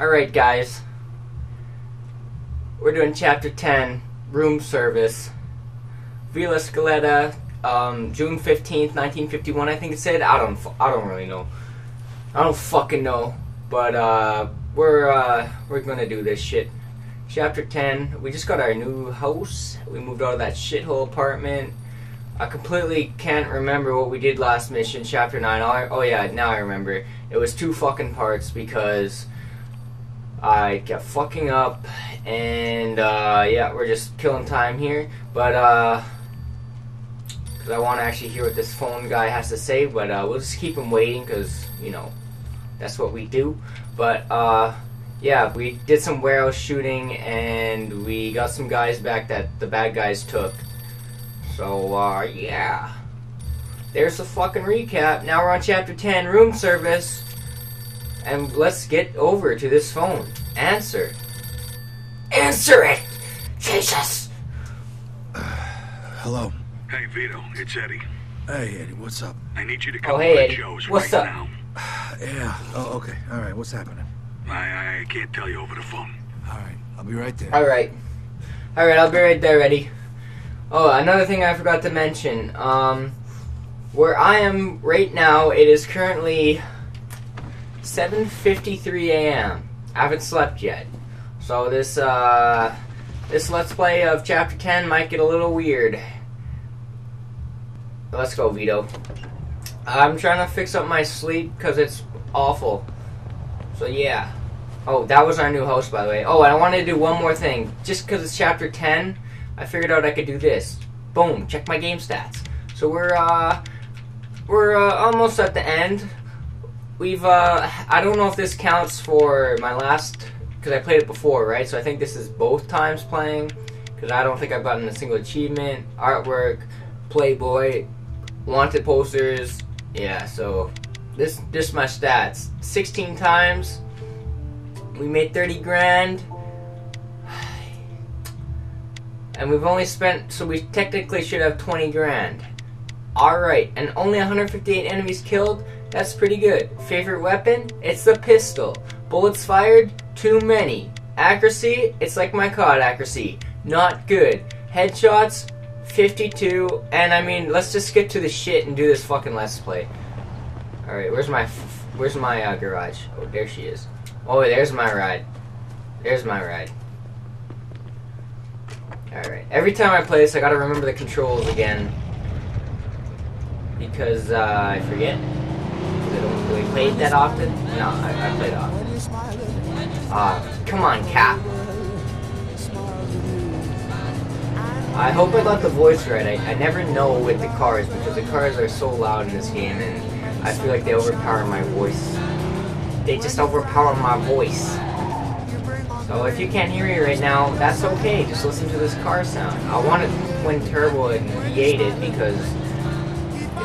Alright, guys. We're doing chapter 10, room service. Villa Scaletta, um, June 15th, 1951, I think it said. I don't, I don't really know. I don't fucking know. But, uh, we're, uh, we're gonna do this shit. Chapter 10, we just got our new house. We moved out of that shithole apartment. I completely can't remember what we did last mission, chapter 9. I, oh yeah, now I remember. It was two fucking parts because I kept fucking up, and uh, yeah, we're just killing time here. But uh, because I want to actually hear what this phone guy has to say, but uh, we'll just keep him waiting because you know that's what we do. But uh, yeah, we did some warehouse shooting, and we got some guys back that the bad guys took. So uh, yeah. There's the fucking recap. Now we're on chapter 10, room service. And let's get over to this phone. Answer. Answer it! Jesus! Hello. Hey, Vito, it's Eddie. Hey, Eddie, what's up? I need you to come Oh, hey, over Eddie. to Joe's What's right up? now. Yeah. Oh, okay. All right. What's happening? I, I can't tell you over the phone. All right. I'll be right there. Alright. Alright, I'll be right there, Eddie. Oh, another thing I forgot to mention. Um, where I am right now, it is currently 7.53 a.m. Haven't slept yet. So this, uh, this Let's Play of Chapter 10 might get a little weird. Let's go, Vito. I'm trying to fix up my sleep because it's awful. So yeah. Oh, that was our new host, by the way. Oh, and I wanted to do one more thing. Just because it's chapter 10, I figured out I could do this. Boom, check my game stats. So we're, uh, we're, uh, almost at the end. We've, uh, I don't know if this counts for my last, because I played it before, right? So I think this is both times playing, because I don't think I've gotten a single achievement, artwork, Playboy, wanted posters. Yeah, so this, this my stats. 16 times. We made 30 grand. And we've only spent, so we technically should have 20 grand. Alright, and only 158 enemies killed? That's pretty good. Favorite weapon? It's the pistol. Bullets fired? Too many. Accuracy? It's like my COD accuracy. Not good. Headshots? 52. And I mean, let's just get to the shit and do this fucking let's play. Alright, where's my, where's my uh, garage? Oh, there she is. Oh, there's my ride. There's my ride. Alright. Every time I play this, I gotta remember the controls again. Because, uh, I forget. 'Cause I don't play that often. No, I, I play it often. Uh, come on, Cap. I hope I got the voice right. I, I never know with the cars because the cars are so loud in this game and I feel like they overpower my voice. They just overpower my voice. So if you can't hear me right now, that's okay. Just listen to this car sound. I want it twin turbo and V8 because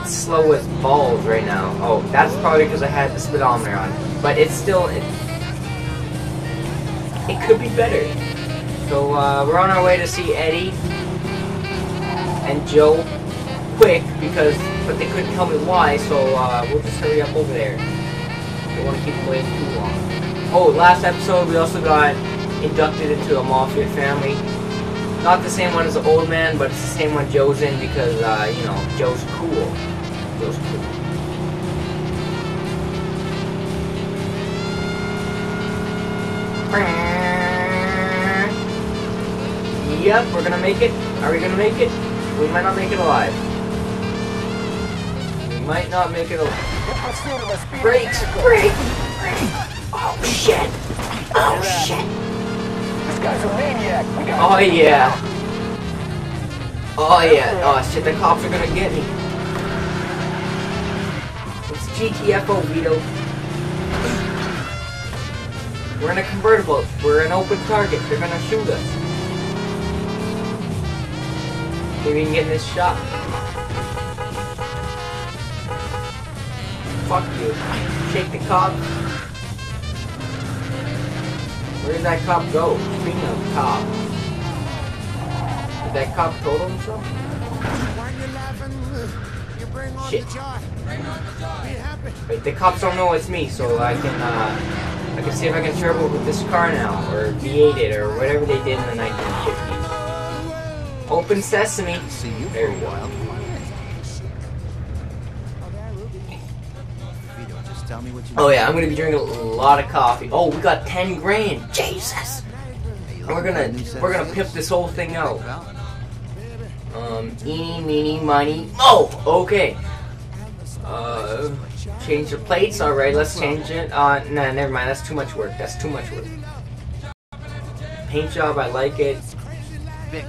slow as balls right now. Oh, that's probably because I had the speedometer on. But it's still it, it could be better. So uh, we're on our way to see Eddie and Joe quick because but they couldn't tell me why. So uh, we'll just hurry up over there. Don't want to keep waiting too long. Oh, last episode we also got inducted into a mafia family. Not the same one as the old man, but it's the same one Joe's in because, uh, you know, Joe's cool. Joe's cool. Yep, we're gonna make it. Are we gonna make it? We might not make it alive. We might not make it alive. Brakes! Brake! Brake! Oh shit! Oh shit! This guy's a maniac. Oh yeah! Oh yeah! Oh shit, the cops are gonna get me. GTFO, Vito. We're in a convertible. We're an open target. They're gonna shoot us. Maybe we can get in this shot. Fuck you. Shake the cop. Where did that cop go? Speaking of cop. Did that cop total himself? Shit. Wait, the cops don't know it's me, so I can, uh... I can see if I can turbo with this car now, or V8 it, or whatever they did in the 1950s. Open sesame. There we go. Oh yeah, I'm gonna be drinking a lot of coffee. Oh, we got 10 grand. Jesus. We're gonna we're gonna pimp this whole thing out. Um, eeny, meeny, miny. Oh, okay. Uh, change the plates. All right, let's change it. Uh, nah, never mind. That's too much work. That's too much work. Paint job. I like it.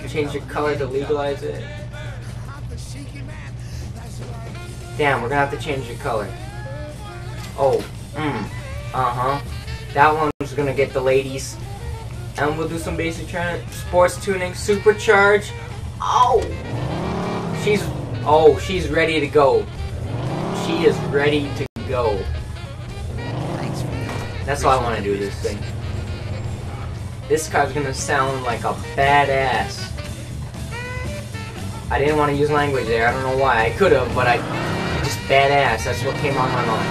Change the color to legalize it. Damn, we're gonna have to change the color. Oh, mm, uh-huh. That one's gonna get the ladies. And we'll do some basic sports tuning, supercharge. Oh! She's, oh, she's ready to go. She is ready to go. That's why I want to do this thing. This car's gonna sound like a badass. I didn't want to use language there. I don't know why. I could have, but I just badass. That's what came on my mind.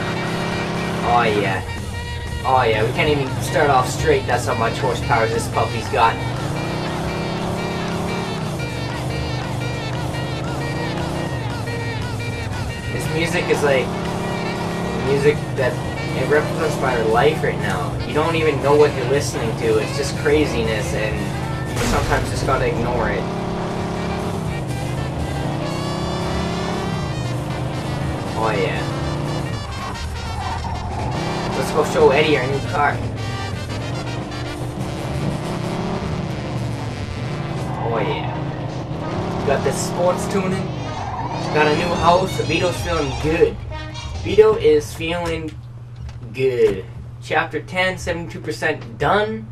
Oh yeah. Oh yeah. We can't even start off straight. That's how much horsepower this puppy's got. Music is like music that it represents my life right now. You don't even know what you're listening to. It's just craziness, and you sometimes just gotta ignore it. Oh yeah. Let's go show Eddie our new car. Oh yeah. Got the sports tuning. Got a new house. Vito's feeling good. Vito is feeling good. Chapter 10, 72% done.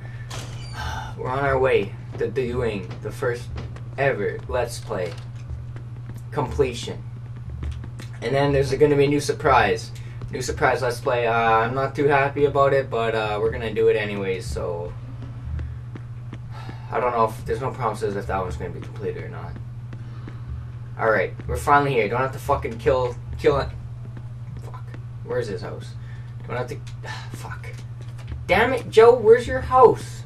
We're on our way to doing the first ever Let's Play completion. And then there's going to be a new surprise. New surprise Let's Play. Uh, I'm not too happy about it, but uh, we're going to do it anyways, so... I don't know if... There's no promises if that one's going to be completed or not. Alright, we're finally here. Don't have to fucking kill... Kill it. Fuck. Where's his house? Don't have to... Fuck. Damn it, Joe, where's your house?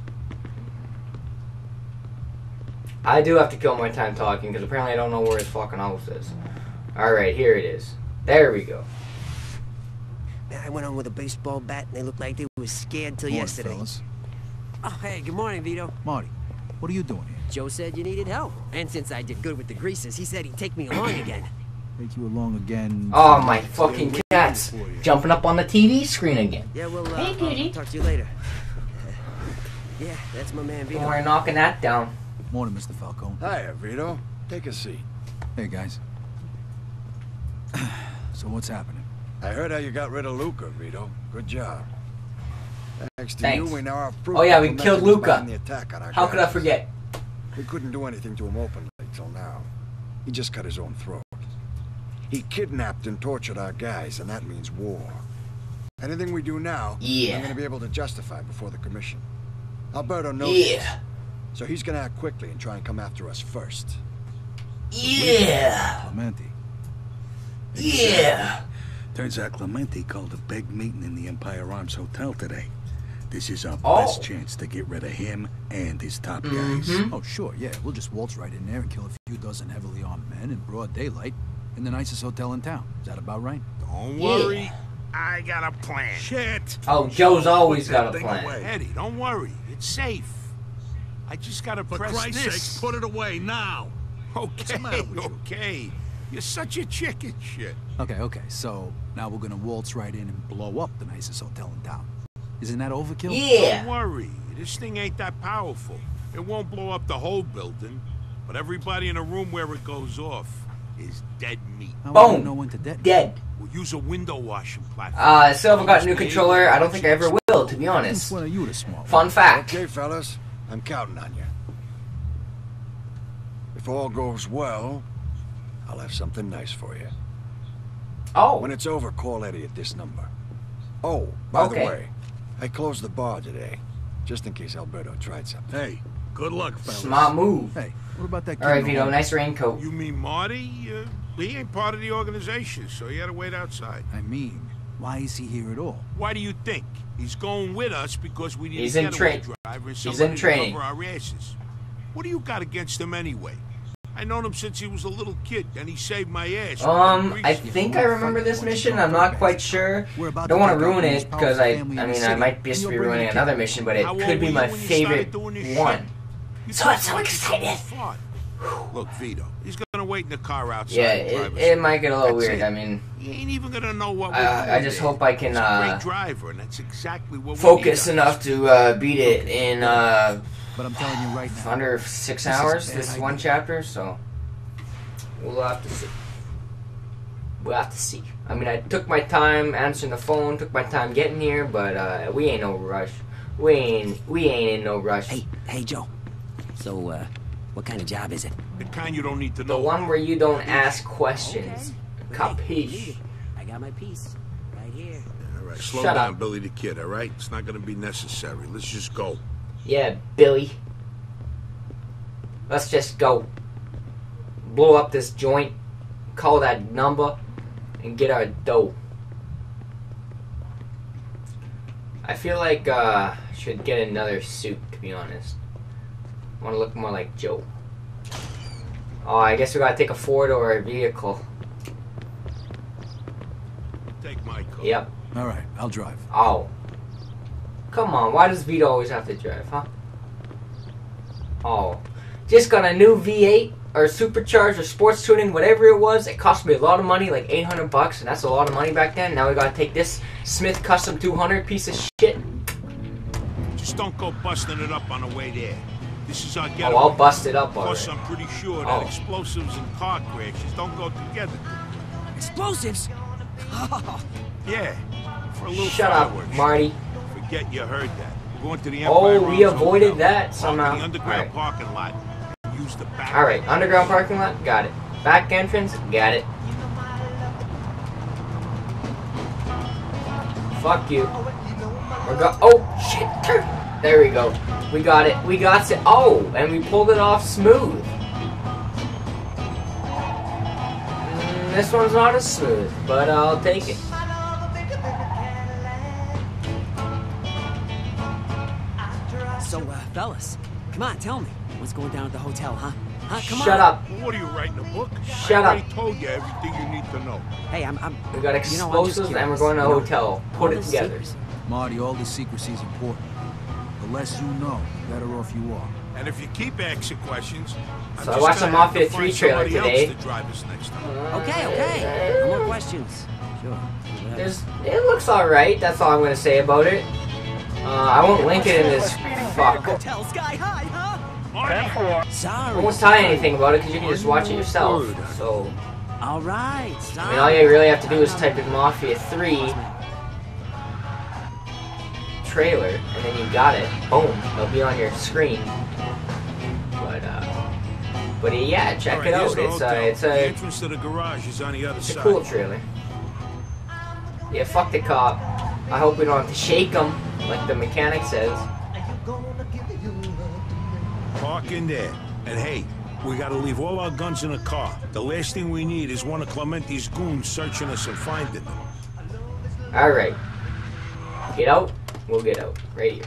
I do have to kill my time talking, because apparently I don't know where his fucking house is. Alright, here it is. There we go. I went on with a baseball bat, and they looked like they were scared till Morning, yesterday. fellas. Oh, hey, good morning, Vito. Marty, what are you doing here? Joe said you needed help. And since I did good with the greases, he said he'd take me along again. Take you along again. Oh, my fucking cats. Jumping up on the TV screen again. Yeah, well, uh, Hey, I'll- Goody. I'll talk to you later. yeah, that's my man, Vito. We're knocking that down. Morning, Mr. Falcone. Hi, Vito. Take a seat. Hey, guys. so what's happening? I heard how you got rid of Luca, Vito. Good job. Thanks to Thanks. you, we now have proof Oh, yeah, we killed Luca. planned The attack on our How could I forget? We couldn't do anything to him openly till now. He just cut his own throat. He kidnapped and tortured our guys, and that means war. Anything we do now, Yeah. I'm going to be able to justify before the commission. Alberto knows Yeah. this, so he's going to act quickly and try and come after us first. Yeah. Clemente. Yeah. Turns out Clemente called a big meeting in the Empire Arms Hotel today. This is our Oh. best chance to get rid of him and his top guys. Mhm. Oh, sure, yeah. We'll just waltz right in there and kill a few dozen heavily armed men in broad daylight in the nicest hotel in town. Is that about right? Don't Yeah. worry. I got a plan. Shit. Oh, Joe's always got that a thing plan. away. Eddie, don't worry. It's safe. I just gotta For press Christ's this. sake, put it away now. Okay, the you? okay. You're such a chicken shit. Okay, okay. So now we're gonna waltz right in and blow up the nicest hotel in town. Isn't that overkill? Yeah. Don't worry. This thing ain't that powerful. It won't blow up the whole building, but everybody in the room where it goes off is dead meat. How will you Boom. know when to detonate? Dead. We'll use a window washing platform. Uh, Silva got a new controller. I don't think I ever will, to be Since honest. when are you the smart? Fun fact. Okay, fellas, I'm counting on you. If all goes well, I'll have something nice for you. Oh. When it's over, call Eddie at this number. Oh, by Okay. the way, I closed the bar today, just in case Alberto tried something. Hey, good luck, fellas. Smart move. Hey, what about that kid? All right, in the Vito. hall? Nice raincoat. You mean Marty? Uh, he ain't part of the organization, so he had to wait outside. I mean, Why is he here at all? Why do you think? He's going with us because we need He's a in getaway train- driver and he's in somebody to training. cover our asses. What do you got against him anyway? I known him since he was a little kid, and he saved my ass. Um, I think I remember this mission. I'm not quite sure. We're about Don't want to ruin it because I, I mean, I might just be ruining another mission, but it could be my you when you started favorite one. So I'm so excited. Look, Vito, he's gonna wait in the car outside. Yeah, it, it might get a little That's weird. it. I mean, He ain't even gonna know what I, I just hope I can uh, driver, and that's exactly what focus enough to uh, beat it in uh, But I'm telling you right now. under six This hours. bad This is one chapter, so we'll have to see. We'll have to see. I mean, I took my time answering the phone, took my time getting here, but uh, we ain't no rush. We ain't we ain't in no rush. Hey, hey, Joe. So, uh, what kind of job is it? The kind you don't need to know. The one where you don't ask questions. Okay. Capiche? I got my piece. Right here. All right, slow Shut down, up. Billy the Kid. All right, it's not gonna be necessary. Let's just go. Yeah, Billy. Let's just go. Blow up this joint, call that number, and get our dough. I feel like uh should get another suit to be honest. I wanna look more like Joe. Oh, I guess we gotta take a Ford or a vehicle. Take my car. Yep. All right, I'll drive. Oh. Come on, why does Vito always have to drive, huh? Oh. Just got a new V8 or supercharged or sports tuning, whatever it was. It cost me a lot of money, like 800 bucks, and that's a lot of money back then. Now we gotta take this Smith Custom 200 piece of shit. Just don't go busting it up on the way there. This is our oh, getaway. Oh, getaway. I'll bust it up Plus, already. I'm pretty sure that Oh. explosives and car crashes don't go together. Explosives? Yeah, for a little Shut up. Marty. Forget you heard that. We're going to the Oh, we Arms avoided Hotel. that somehow. The underground Alright. parking lot. Use the back. Alright, underground parking lot, got it. Back entrance, got it. Fuck you. We're go- oh, shit. There we go. We got it. We got it. Oh, and we pulled it off smooth. Mm, this one's not as smooth, but I'll take it. So, uh, fellas, come on, tell me. What's going down at the hotel, huh? Huh? Come on. Shut on. up. What are you writing a book? Shut I already up. told you everything you need to know. Hey, I'm, I'm. We got you know, I'm explosives and we're going to a you know, hotel. all Put it together. secrecy. Marty, all this secrecy is important. The less you know, the better off you are. And if you keep asking questions, I'm So I just watched gonna the have to Mafia find 3 trailer somebody else today. to drive us next time. Okay, okay. No more questions. Sure. There's, it looks alright, that's all I'm gonna say about it. Uh, I won't link it in this fuck. I won't tell you anything about it because you can just watch it yourself. So, All right. I mean, all you really have to do is type in Mafia 3 trailer, and then you got it. Boom, it'll be on your screen. But, uh, but yeah, check it out. It's hotel. a, it's the a, entrance to the garage on the other it's a side. cool trailer. Yeah, fuck the cop. I hope we don't have to shake him, like the mechanic says. Park in there. And hey, we gotta leave all our guns in the car. The last thing we need is one of Clemente's goons searching us and finding them. Alright. Get out. We'll get out. Right here.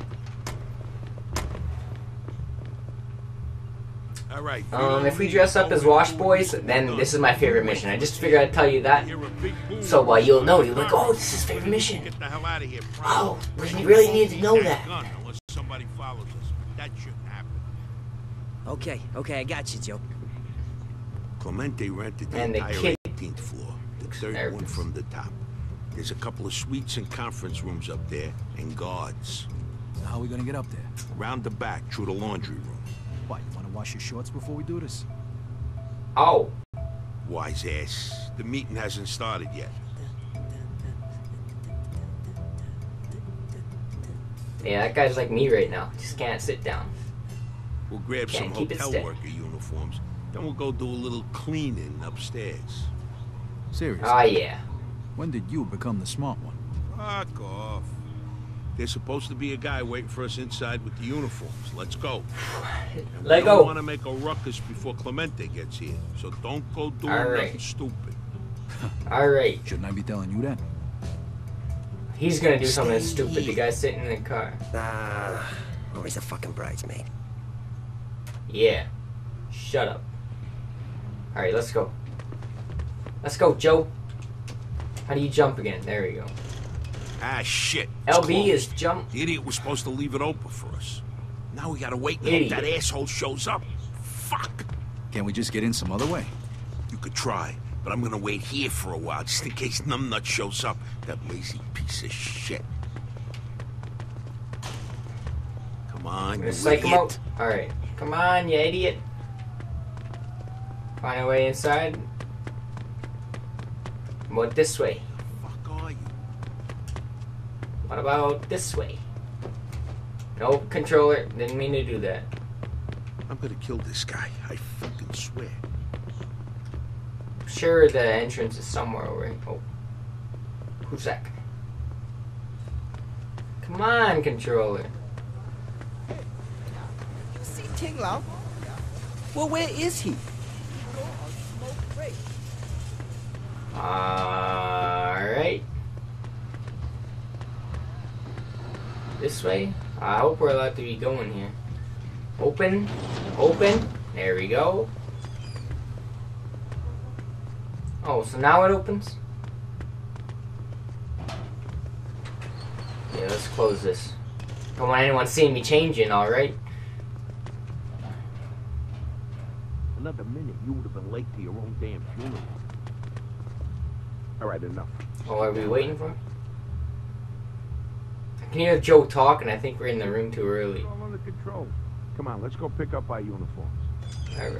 All right. Um, if we dress up as Wash Boys, then this is my favorite mission. I just figured I'd tell you that. Hear a big boom. So uh, you'll know. You'll be like, oh, this is his favorite mission. Get the hell out of here. Oh, we really need to know that. Gun, unless somebody follows us. That shouldn't happen. Okay, okay, I got you, Joe. Clemente rented the And the entire kid 18th floor, the third one from the top. There's a couple of suites and conference rooms up there, and guards. So how are we gonna get up there? Round the back through the laundry room. What, you wanna wash your shorts before we do this? Oh, Wise ass. The meeting hasn't started yet. yeah, that guy's like me right now. Just can't sit down. We'll grab Can't some keep it hotel steady. worker uniforms. Then we'll go do a little cleaning upstairs. Seriously, Oh ah, yeah. when did you become the smart one? Fuck off. There's supposed to be a guy waiting for us inside with the uniforms. Let's go. And Let we don't want to make a ruckus before Clemente gets here, so don't go doing All nothing stupid. All right. Shouldn't I be telling you that? He's gonna do something Stay stupid. The here. guy sitting in the car. Nah, always a fucking bridesmaid. Yeah. Shut up. Alright, let's go. Let's go, Joe. How do you jump again? There we go. Ah, shit. It's LB closed. is jump. The idiot was supposed to leave it open for us. Now we gotta wait and hope Idiot. that asshole shows up. Fuck. Can't we just get in some other way? You could try, but I'm gonna wait here for a while just in case numbnut shows up. That lazy piece of shit. Come on, you gonna psych him idiot. Alright. Come on, you idiot. Find a way inside. What this way? Fuck are you? What about this way? No controller. Didn't mean to do that. I'm gonna kill this guy. I fucking swear. Sure, the entrance is somewhere over here. Oh. Who's that? guy? Come on, controller. You see King Lao? Well, where is he? Alright. This way? I hope we're allowed to be going here. Open. Open. There we go. Oh, so now it opens? Yeah, let's close this. Don't want anyone seeing me changing, alright? Another minute, you would have been late to your own damn funeral. All right, enough. What are we waiting for? I can hear Joe talking. I think we're in the room too early. All under control. Come on, let's go pick up our uniforms.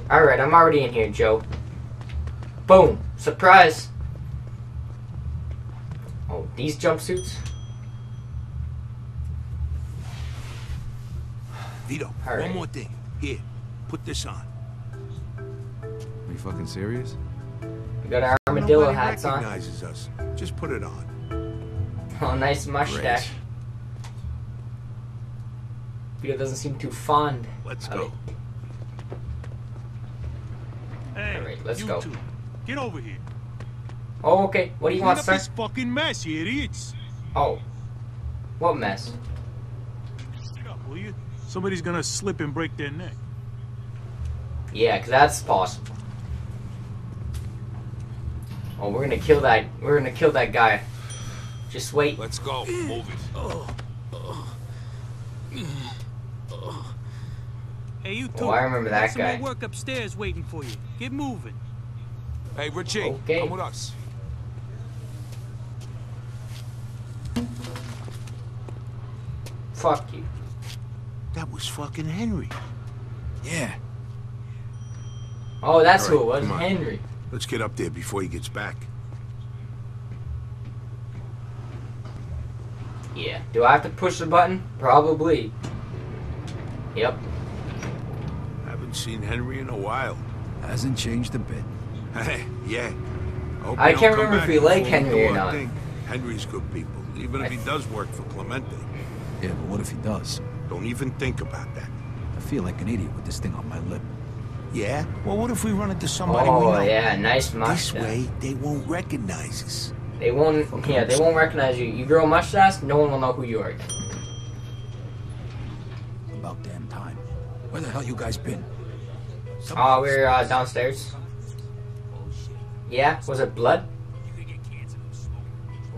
Alright, I'm already in here, Joe. Boom! Surprise! Oh, these jumpsuits? Vito, All right. one more thing. Here, put this on. Are you fucking serious? We got our armadillo Nobody hats on. recognizes us. Just put it on. Oh, nice mustache. Vito doesn't seem too fond. Let's of go. it. Hey, All right, let's you go. two, get over here. Oh, okay. What do you Clean want, up sir? this fucking mess, you idiots. Oh. What mess? Get up, will you? Somebody's gonna slip and break their neck. Yeah, 'cause that's possible. Oh, we're gonna kill that. We're gonna kill that guy. Just wait. Let's go. Move it. Oh, oh. Hey, you two. Oh, I remember got that some guy. more work upstairs waiting for you. Get moving. Hey, Richie, Okay. come with us. Fuck you. That was fucking Henry. Yeah. Oh, that's All who it was. Henry. Let's get up there before he gets back. Yeah. Do I have to push the button? Probably. Yep. Haven't seen Henry in a while. Hasn't changed a bit. Hey, yeah. Hope I can't remember if back we like Henry do or not. thing. Henry's good people, even if I- he does work for Clemente. Yeah, but what if he does? Don't even think about that. I feel like an idiot with this thing on my lip. Yeah? Well, what if we run into somebody we oh, know? Oh yeah, nice mustache. This way, they won't recognize us. They won't. Yeah, they won't recognize you. You grow a mustache, no one will know who you are. Where the hell you guys been? Oh, we're uh, downstairs. Yeah, was it blood?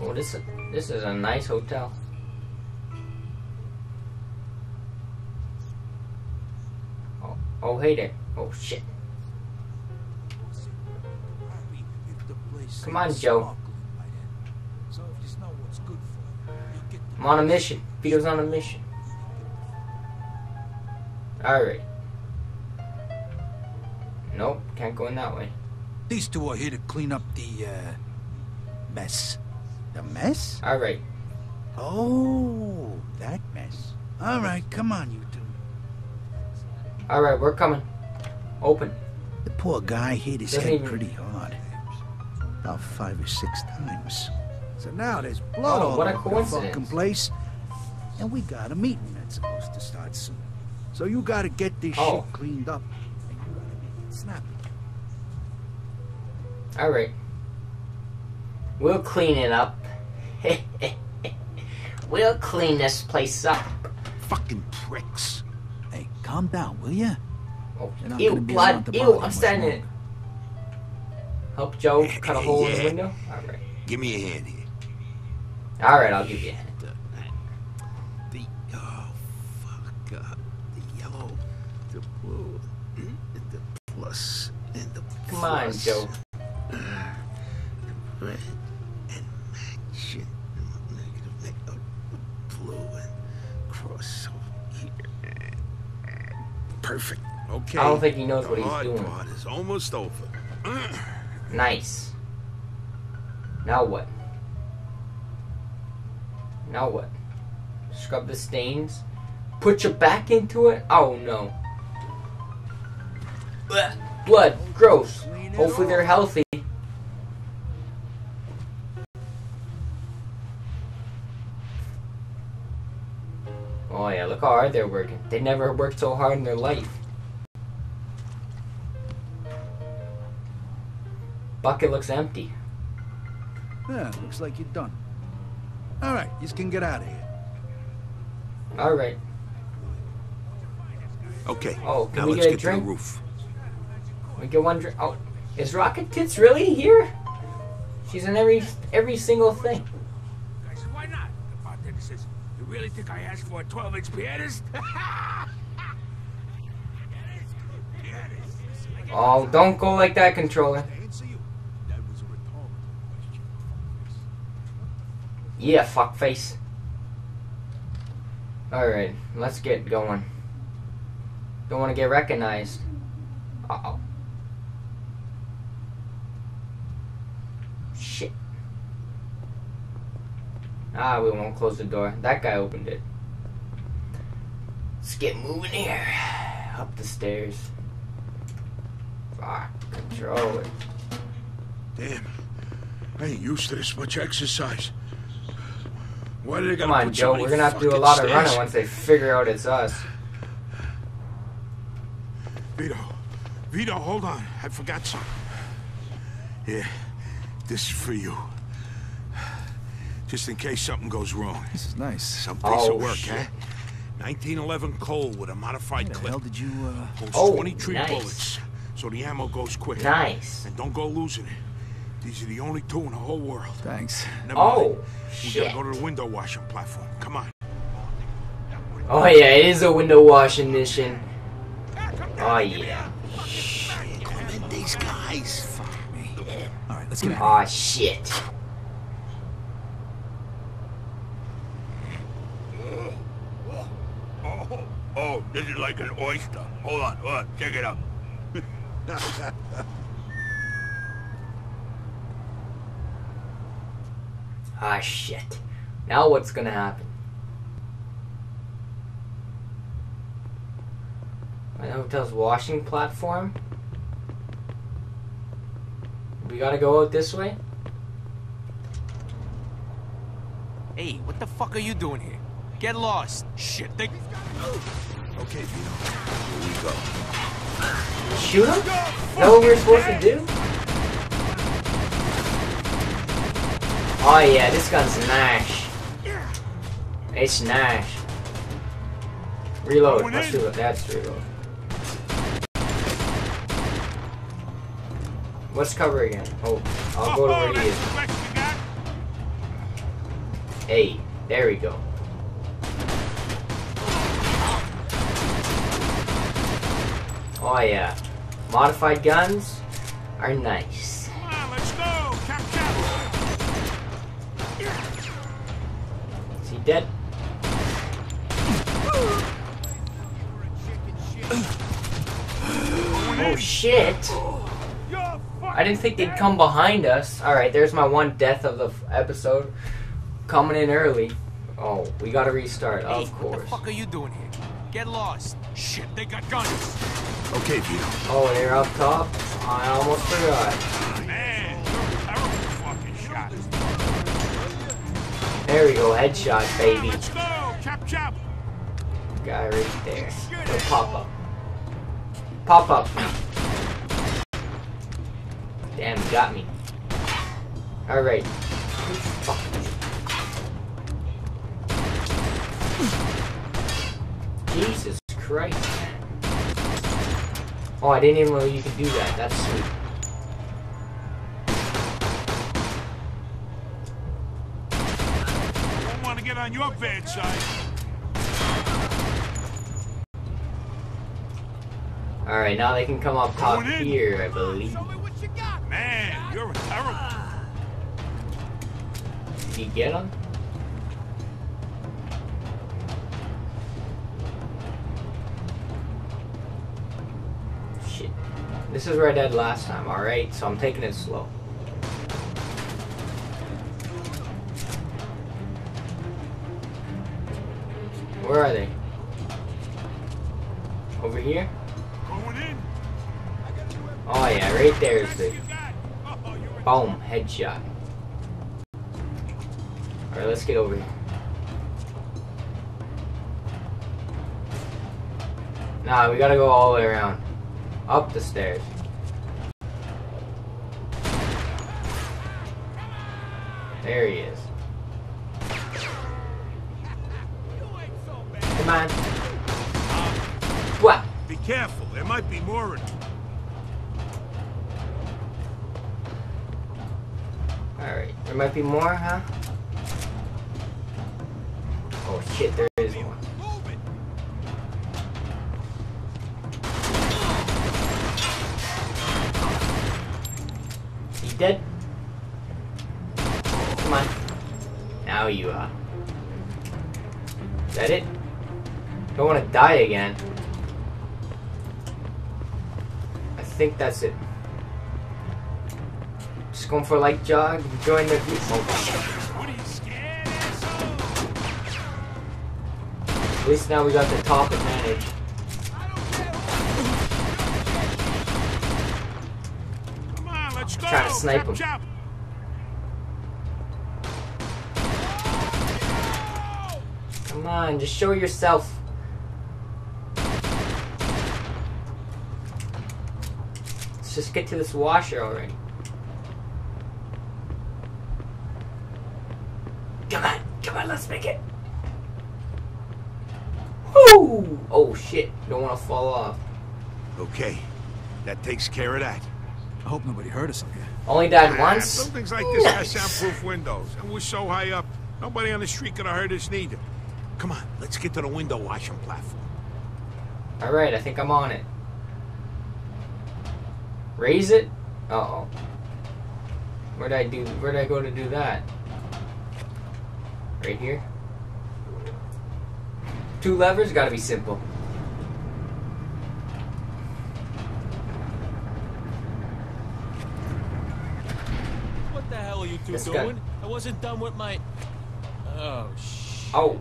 Oh, this this is a nice hotel. Oh, oh, hey there. Oh shit. Come on, Joe. I'm on a mission. Peter's on a mission. Alright. Nope, can't go in that way. These two are here to clean up the, uh, mess. The mess? Alright. Oh, that mess. All right, come on, you two. Alright, we're coming. Open. The poor guy hit his Doesn't head even- pretty hard. About five or six times. So now there's Oh, blood all over the fucking place. And we got a meeting that's supposed to start soon. So you gotta get this Oh. shit cleaned up. And you gotta be snappy. Alright. We'll clean it up. We'll clean this place up. Fucking pricks. Hey, calm down, will ya? Oh, ew, gonna be around blood. Ew, I'm standing it. Help Joe cut a hole in the window? Alright. Give me a hand here. Alright, I'll give you a hand. Come on, Joe. red and it, negative, negative, blue and cross. Perfect. Okay. I don't think he knows what he's hard doing. part is almost over. Nice. Now what? Now what? Scrub the stains? Put your back into it? Oh no. Blech. Blood. Gross. Hopefully they're healthy. Oh yeah, look how hard they're working. They never worked so hard in their life. Bucket looks empty. Yeah, looks like you're done. All right, you can get out of here. Alright. Okay. Oh, can now we let's get get to the roof. We get one. Oh, is Rocket Tits really here? She's in every every single thing. Said, why not? The bartender says, you really think I asked for a 12-inch pianist? Oh, don't go like that, controller. Answer you. That was a rhetorical question. Yeah, fuckface. Alright, let's get going. Don't want to get recognized. Uh oh. Shit. Ah, we won't close the door. That guy opened it. Let's get moving here. Up the stairs. Fuck, controller. Damn. I ain't used to this much exercise. Why did they Come on, so Joe. We're gonna have to do a lot of running once they figure out it's us. Vito. Vito, hold on. I forgot something. Yeah, This is for you. Just in case something goes wrong. This is nice. Some piece Oh, of work, shit. huh? 1911 Colt with a modified Where the clip. hell did you, uh... Holds Oh, 23 nice. bullets, so the ammo goes quick. Nice. And don't go losing it. These are the only two in the whole world. Thanks. Never Oh, mind. We gotta go to the window washing platform. Come on. Oh yeah, it is a window washing mission. Oh yeah. Shit. These guys. Fuck me. All right, let's get out Oh shit. Oh, oh, this is like an oyster. Hold on, hold on. Check it out. Ah shit. Now what's gonna happen? My hotel's washing platform. We gotta go out this way. Hey, what the fuck are you doing here? Get lost. Shit, they... Okay, Vito. Here we go. Shoot him? Is that what we were supposed to do? Oh yeah, this gun's Nash. It's Nash. Reload. Let's do it. That's reload. What's cover again? Oh, I'll go to where he is. Hey, there we go. Oh yeah. Modified guns are nice. On, go. Cap, cap. Is he dead? Oh shit! I didn't think they'd come behind us. Alright, there's my one death of the f- episode. Coming in early. Oh, we gotta restart, Hey, of course. what the fuck are you doing here? Get lost. Shit, they got guns. Okay, Vito. Oh, they're up top? I almost forgot. Man, you're a terrible fucking shot. There we go, headshot, baby. Let's go. Chop, chop. Guy right there. Go pop up. Pop up. Damn, you got me. Alright. Fuck. Jesus Christ, man. Oh, I didn't even know you could do that. That's sweet. Don't want to get on your bad side. Alright, now they can come up top here, I believe. Show me what you got. Man, you're terrible. Did you get them? This is where I died last time, alright? So I'm taking it slow. Where are they? Over here? Oh yeah, right there is the. Oh, boom headshot. Alright, let's get over here. Nah, we gotta go all the way around. Up the stairs. There he is. Come on. What? Be careful. There might be more in them. Alright, there might be more, huh? Die again. I think that's it. Just going for a light jog, join the view. Oh, What are you scared, asshole? at least now we got the top advantage. On. Trying to snipe him. Come on, just show yourself. Let's just get to this washer already. Come on, come on, let's make it. Woo! Oh shit, don't want to fall off. Okay, that takes care of that. I hope nobody heard us up here. Only died Ah, once? Buildings like this have soundproof windows, and we're so high up, nobody on the street could have heard us neither. Come on, let's get to the window washing platform. Alright, I think I'm on it. Raise it? Uh oh. Where'd I do where'd I go to do that? Right here? Two levers gotta be simple. What the hell are you two This guy- doing? I wasn't done with my. Oh shit. Oh,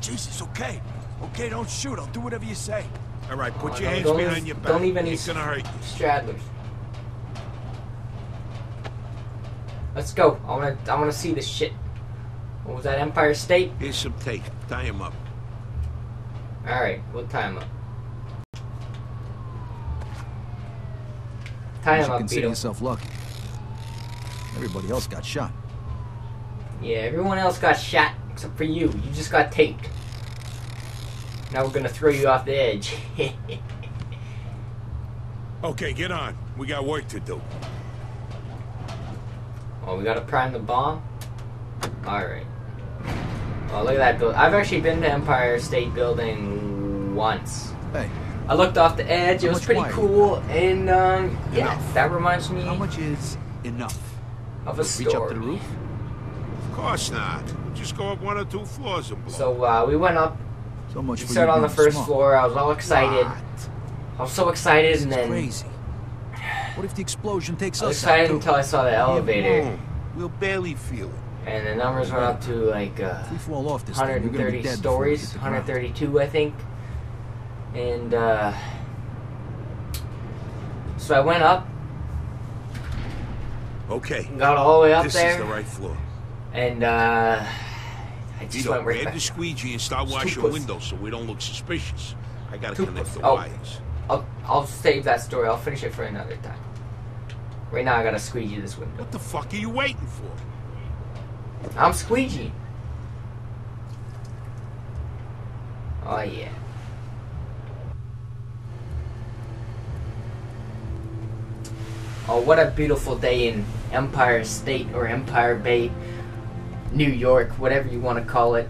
Jesus, okay. Okay, don't shoot. I'll do whatever you say. All right, put Oh, your no, hands behind leave- your back. don't leave any Ain't gonna hurt you. straddlers. Let's go. I wanna I wanna see this shit. What was that, Empire State? Here's some tape. Tie him up. Alright, we'll tie him up. Tie you him should up, consider Beetle. yourself lucky. Everybody else got shot. Yeah, everyone else got shot except for you. You just got taped. Now we're gonna throw you off the edge. Okay, get on. We got work to do. oh, we gotta prime the bomb? Alright. Oh, look at that build. I've actually been to Empire State Building once. Hey, I looked off the edge. It was pretty wire? cool, and um, yeah, that reminds me how much is enough? of a Reach up to the roof? Of course not. We'll just go up one or two floors and blow. So uh, we went up. So much We for started on the first smart. floor. I was all excited. What? I was so excited, and It's then crazy. What if the explosion takes I was us excited out too? until I saw the elevator, We'll barely feel it. and the numbers went up to like uh, If we fall off this thing, we're 130 dead before we stories, hit the ground. 132, I think. And uh, so I went up, Okay. got all the way up this there, is the right floor. and uh, I just Vito, went right grab the squeegee and start washing windows so we don't look suspicious. I gotta Too connect the Oh. wires. I'll, I'll save that story. I'll finish it for another time. Right now, I gotta squeegee this window. What the fuck are you waiting for? I'm squeegee. Oh yeah. Oh, what a beautiful day in Empire State or Empire Bay, New York, whatever you want to call it.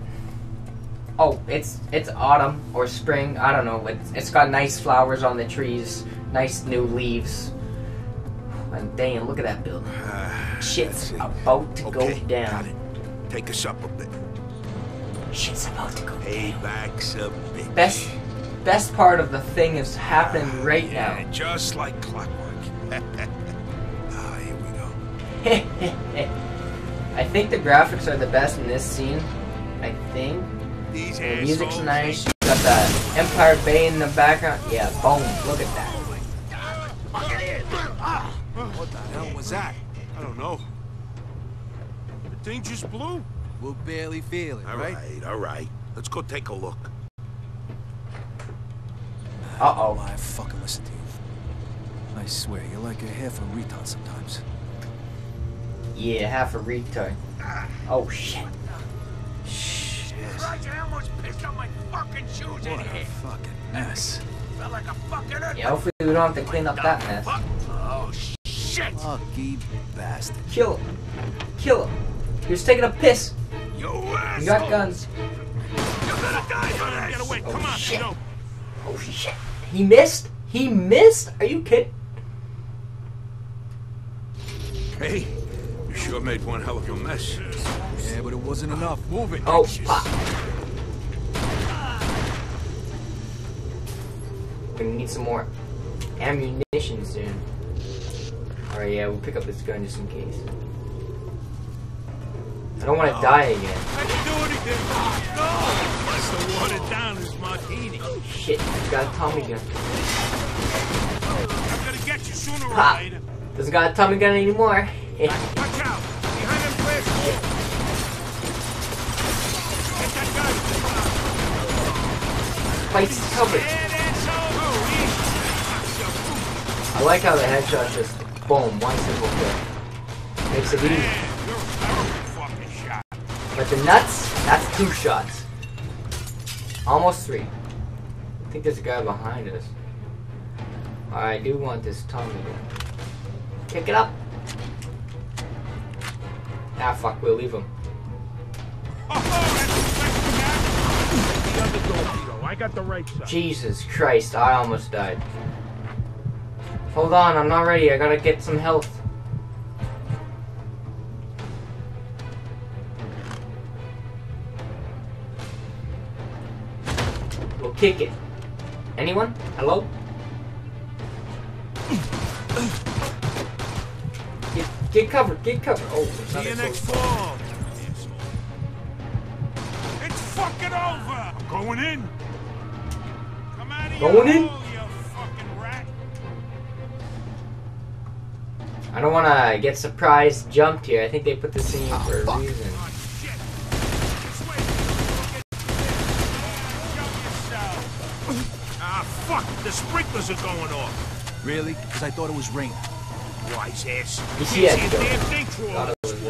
Oh, it's it's autumn or spring. I don't know. It's it's got nice flowers on the trees, nice new leaves. And damn, look at that building. Uh, Shit's about to Okay, go down. got it. Take us up a bit. Shit's about to go Payback's a bitch. Best best part of the thing is happening right Yeah, now. just like clockwork. ah, here we go. I think the graphics are the best in this scene. I think. These The music's nice. You got the Empire Bay in the background. Yeah, boom. Look at that. What the hell was that? I don't know. The thing just blew. We'll barely feel it, All right? right, all right. Let's go take a look. Uh oh. I fucking listen to you? I swear, you're like a half a retard sometimes. Yeah, half a retard. Oh shit. Roger, I almost pissed on my fucking shoes in What a here. fucking mess. Felt like a fucking earthquake. Yeah, hopefully we don't have to clean up that mess. Oh, shit. Lucky bastard. Kill him. Kill him. He was taking a piss. You You got guns. You're gonna die for this. Get away. Oh, Come on, shit. Tito. Oh shit. He missed? He missed? Are you kidding? Hey, you sure made one hell of a mess. Yeah, but it wasn't enough. Move it. Oh, fuck. Gonna ah. need some more ammunition soon. Alright, yeah, we'll pick up this gun just in case. I don't want to oh. die again. I didn't do anything. No! Must have watered down his martini. Oh, shit, he's got a Tommy gun. I'm gonna get you sooner or later. Doesn't got a Tommy gun anymore. Eh. Watch out! Behind him, wall. Get that guy. Place is covered. I like how the headshot just boom, one simple kill. Makes it easy. A terrible shot. But the nuts, that's two shots. Almost three. I think there's a guy behind us. I do want this Tommy gun. Pick it up. Ah, fuck, we'll leave him. Jesus Christ, I almost died. Hold on, I'm not ready. I gotta get some health. We'll kick it. Anyone? Hello? Get, get covered, get covered. Oh, there's See you next close fall. It's fucking over. I'm going in. Come out of Going in? hole, you fucking rat. I don't wanna get surprised jumped here. I think they put this in here for a reason. Oh, shit. This way. Get Show yourself. Ah, fuck. The sprinklers are going off. Really? Because I thought it was raining. Wise ass. You see that, see a Joe? damn thing through all this was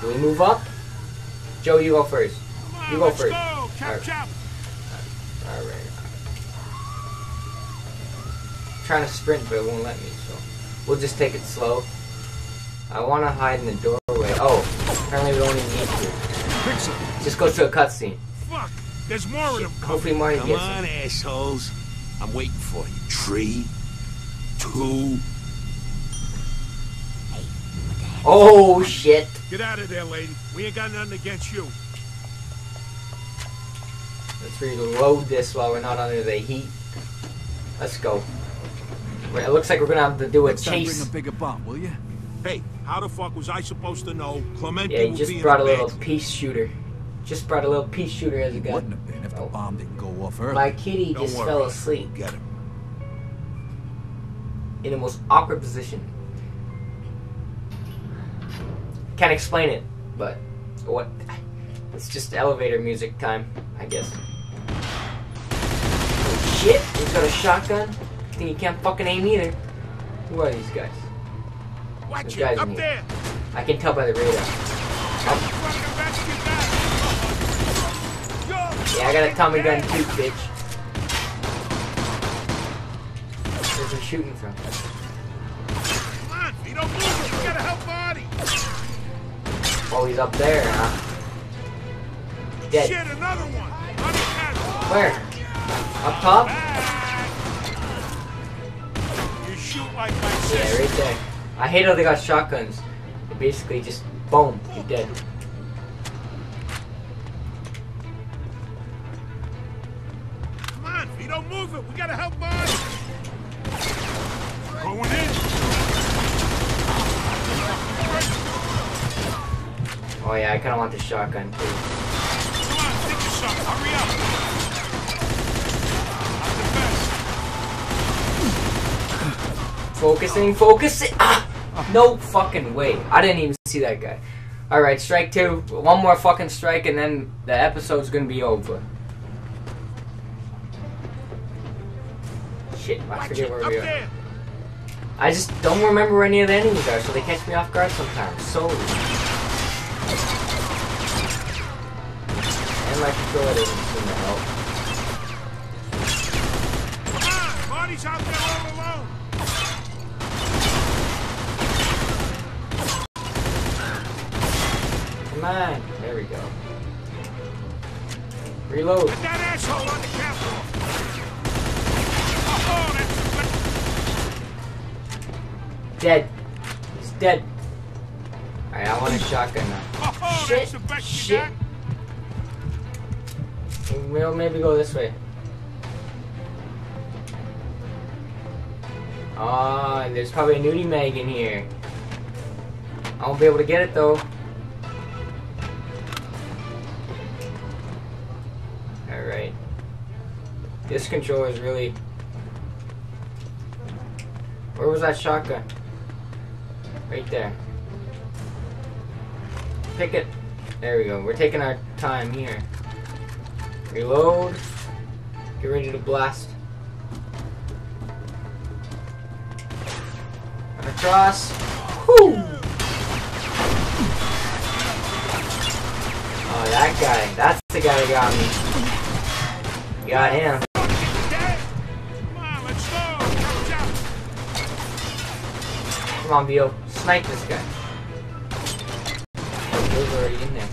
Do we move up? Joe, you go first. Come on, You go let's first. go. All right. All right. Trying to sprint, but it won't let me, so we'll just take it slow. I want to hide in the doorway. Oh, apparently we don't even need to. Just go to a cutscene. Fuck. There's more of them coming. Hopefully Marty Come gets on, them. assholes. I'm waiting for you. Three, two. Oh shit! Get out of there, lady. We ain't got nothing against you. Let's reload this while we're not under the heat. Let's go. Wait, It looks like we're gonna have to do a Next time, bring a bigger bomb, will you? Hey, how the fuck was I supposed to know Clemente Yeah, he just brought a little bed? peace shooter. Just brought a little peace shooter as a gun. Wouldn't have been if the Oh. bomb didn't go off early. My kitty Don't just worry. fell asleep Get him. in the most awkward position. Can't explain it, but what? It's just elevator music time, I guess. Oh, shit! He's got a shotgun. I think he can't fucking aim either. Who are these guys? Watch This it. guy's Up in there. I can tell by the radar. Fucking rescue guy. Yeah, I got a Tommy gun too, bitch. Where's he shooting from? Come on, Vito, move it. We gotta help Marty. Oh, he's up there, huh? Dead. Shit, another one. Where? Up top? You shoot like my Yeah, right there. I hate how they got shotguns. They basically just boom, you're dead. Move it. We gotta help Marty. Going in. Oh yeah, I kinda want the shotgun too. Come on, think of something. Hurry up. I'm the best. Focusing, focusing. Ah! No fucking way. I didn't even see that guy. Alright, strike two. One more fucking strike and then the episode's gonna be over. Shit, I forget where we are. I just don't remember where any of the enemies are, so they catch me off guard sometimes. So. And my controller doesn't seem to help. Come on, Marty's out there all alone. Come on. There we go. Reload. Get that asshole on the catwalk. Oh, Dead. He's dead. Alright, I want a shotgun now. Oh, Shit. that's the best you Shit. We'll maybe go this way. Ah, and there's probably a nudie mag in here. I won't be able to get it though. Alright. This controller is really. Where was that shotgun? Right there. Pick it. There we go. We're taking our time here. Reload. Get ready to blast. Across. Whoo! Oh, that guy. That's the guy that got me. Got him. Come on, Beal. Snipe this guy. Already in there.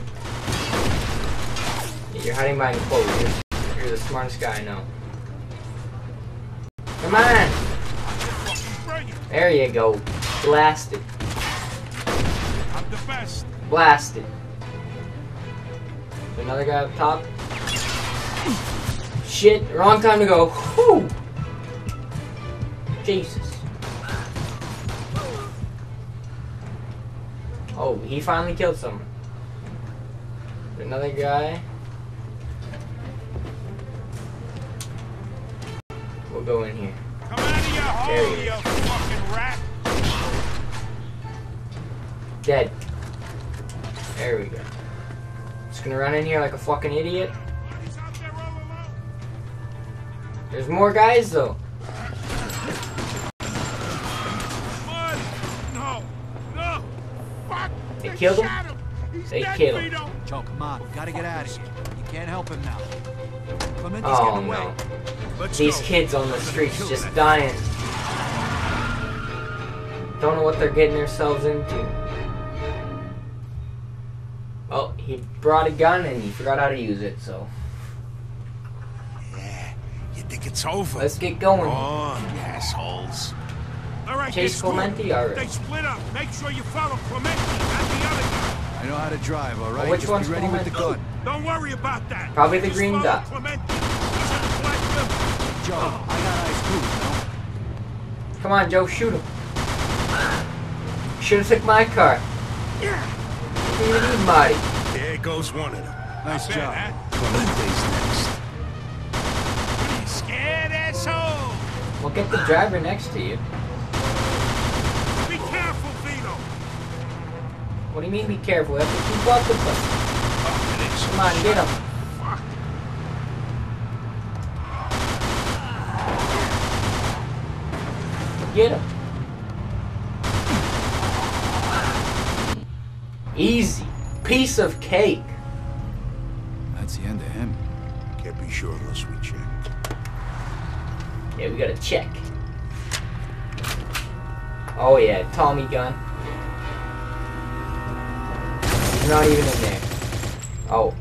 Yeah, you're hiding behind clothes. You're, you're the smartest guy I know. Come on! There you go. Blasted. I'm the best. Blasted. Another guy up top. Shit, wrong time to go. Whew. Jesus. Oh, he finally killed someone. Another guy. We'll go in here. Come out of your There hole, you fucking rat. Dead. There we go. Just gonna run in here like a fucking idiot. He's out there all alone. There's more guys though. Killed him? shot him. He's They dead, killed him. Vito. Joe, come on. We gotta get out of here. You can't help him now. Clemente's Oh getting away. no. Let's These go. kids on the streets just dying. Don't know what they're getting themselves into. Oh, he brought a gun and he forgot how to use it, so Yeah. You think it's over? let's get going. on, you assholes. All right, Chase Clemente? Alright. They split up. Make sure you follow Clemente, not the other guy. I know how to drive, all right? which Just one's be ready with the gun. Don't worry about that. Probably the Just green dot. Clemente. He's in the black building. Joe, I got eyes too, you know? Come on, Joe, shoot him. Should have took my car. Yeah. What do you need, Marty? There goes one of them. Nice job. bad, Clemente's next. huh? You scared asshole. Well, get the driver next to you. Be careful, Vito. What do you mean, be careful? We have to keep up with them. Oh. Come on, get him. Get him. Easy. Piece of cake. That's the end of him. Can't be sure unless we check. Yeah, we gotta check. Oh yeah, Tommy gun. Not even in there. Oh,